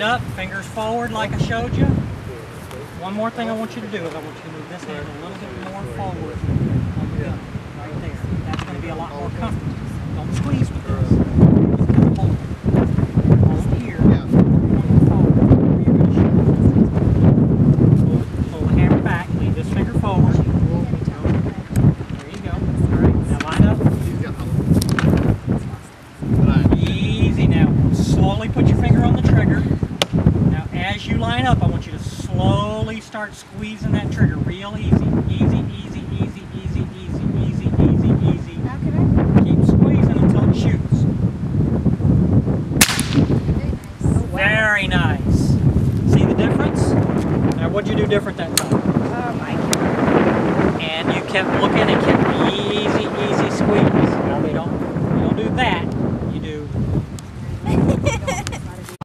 Up, fingers forward like I showed you. One more thing I want you to do is I want you to move this hand a little bit more forward on the gun, right there. That's going to be a lot more comfortable. Don't squeeze with this. Just kind of hold it. Hold here. One forward. You're gonna shoot. Pull, pull the hammer back. Leave this finger forward. There you go. All right. Now line up. Easy now. Slowly put your finger on the trigger. As you line up, I want you to slowly start squeezing that trigger real easy. Easy, easy, easy, easy, easy, easy, easy, easy. How can I? Keep squeezing until it shoots. Very nice. Very nice. See the difference? Now what'd you do different that time? Um, I And you kept looking and kept easy, easy squeeze. Now we don't, we don't do that.